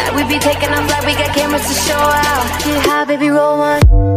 That we be taking off like we got cameras to show out. Get high, baby, roll one.